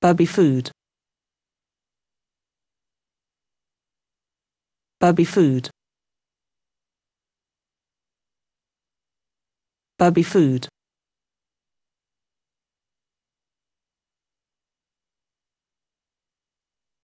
Bubby food. Bubby food. Bubby food.